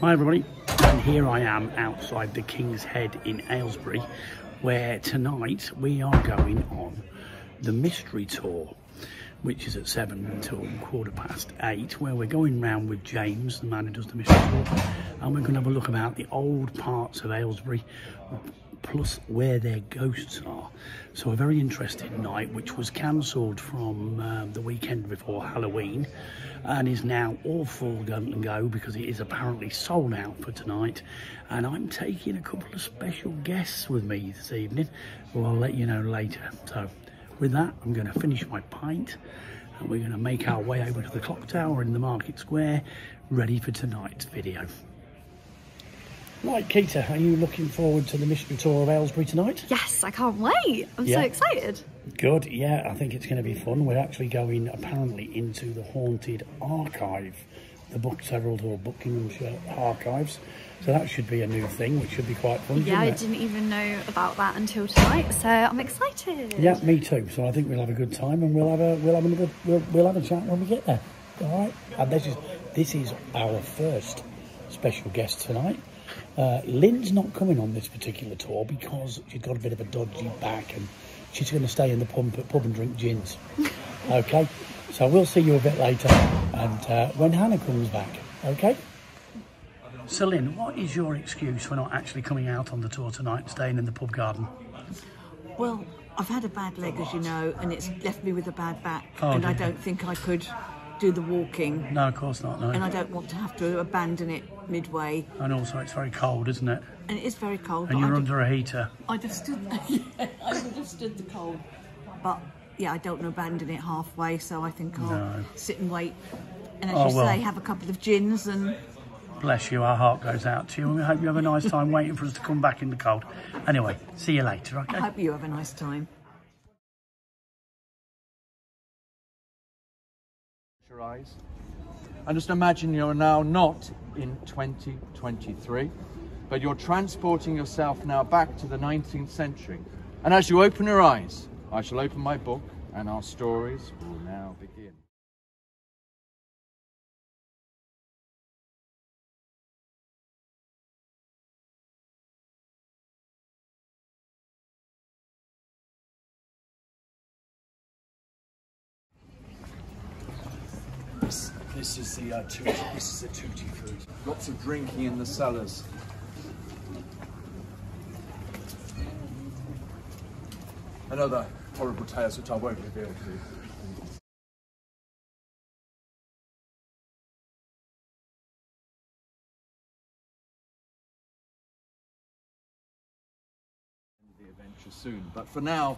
Hi everybody, and here I am outside the King's Head in Aylesbury, where tonight we are going on the Mystery Tour, which is at 7 until quarter past 8, where we're going round with James, the man who does the Mystery Tour, and we're going to have a look about the old parts of Aylesbury, plus where their ghosts are. So a very interesting night, which was cancelled from um, the weekend before Halloween, and is now all full gun and go because it is apparently sold out for tonight. And I'm taking a couple of special guests with me this evening, who I'll let you know later. So with that, I'm going to finish my pint, and we're going to make our way over to the clock tower in the market square, ready for tonight's video. Right, Kita, are you looking forward to the mystery tour of Aylesbury tonight? Yes, I can't wait. I'm Yeah. so excited. Good, yeah, I think it's going to be fun. We're actually going apparently into the Haunted Archive, the book Herald or Buckinghamshire Archives. So that should be a new thing, which should be quite fun. Yeah, I didn't even know about that until tonight, so I'm excited. Yeah, me too. So I think we'll have a good time, and we'll have a we'll have a good we'll, we'll have a chat when we get there. All right. And this is this is our first special guest tonight. Uh, Lynn's not coming on this particular tour because she's got a bit of a dodgy back, and she's going to stay in the pub, pub and drink gins. Okay. So we'll see you a bit later, and uh, when Hannah comes back. Okay. So Lynn, what is your excuse for not actually coming out on the tour tonight, staying in the pub garden? Well, I've had a bad leg, as you know, and it's left me with a bad back, Oh, and I don't think I could do the walking, No, of course not. No. and I don't want to have to abandon it midway. And also, it's very cold, isn't it? And it is very cold. And you're under a heater. I'd have stood. yeah, I would have stood the cold, but yeah, I don't want to abandon it halfway. So I think I'll No. sit and wait. And as Oh, you well. say, have a couple of gins and Bless you, our heart goes out to you, and we hope you have a nice time waiting for us to come back in the cold. Anyway, see you later, okay? I hope you have a nice time. Your eyes. And just imagine you're now not in 2023, but you're transporting yourself now back to the 19th century. And as you open your eyes, I shall open my book, and our stories will now begin. This, this is the uh, tutti, this is the tutti frutti. Lots of drinking in the cellars. And other horrible tales which I won't reveal to you. the adventure soon. But for now,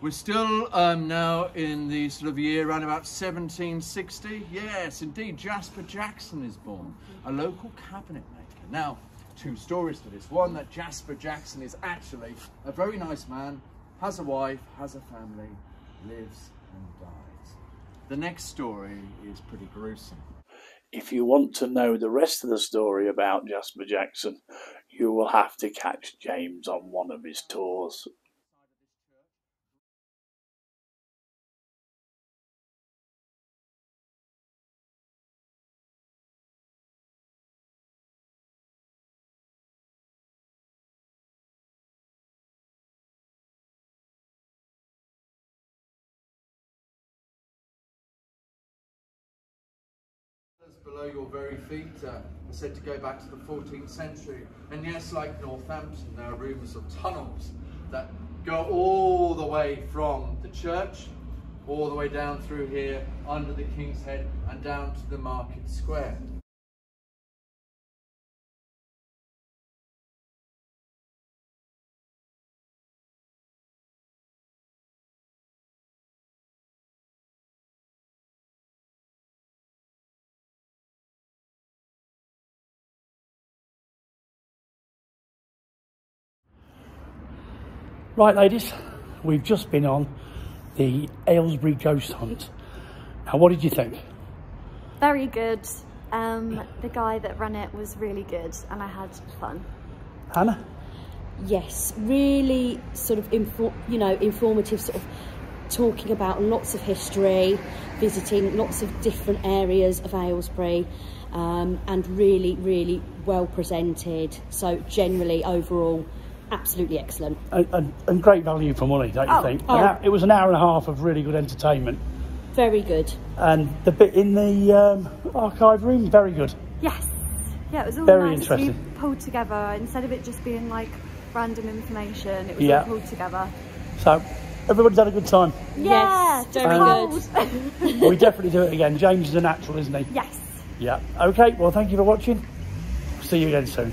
we're still um, now in the sort of year around about 1760. Yes, indeed, Jasper Jackson is born, a local cabinet maker. Now, two stories to this. One, that Jasper Jackson is actually a very nice man, has a wife, has a family, lives and dies. The next story is pretty gruesome. If you want to know the rest of the story about Jasper Jackson, you will have to catch James on one of his tours. Below your very feet uh, are said to go back to the 14th century. And yes, like Northampton, there are rumours of tunnels that go all the way from the church, all the way down through here, under the King's Head, and down to the Market Square. Right, ladies, we've just been on the Aylesbury Ghost Hunt. Now, what did you think? Very good. Um, the guy that ran it was really good, and I had fun. Hannah? Yes, really sort of you know informative sort of talking about lots of history, visiting lots of different areas of Aylesbury, um, and really, really well presented. So generally, overall, absolutely excellent. And, and, and great value for money, don't you Oh, think? oh. It was an hour and a half of really good entertainment. Very good. And the bit in the um, archive room, very good. Yes. Yeah, it was all Very nicely interesting. pulled together instead of it just being like random information. It was Yeah. all pulled together. So everybody's had a good time. Yeah, Yes, very cold. we definitely do it again. James is a natural, isn't he? yes. Yeah. Okay, well, thank you for watching. See you again soon.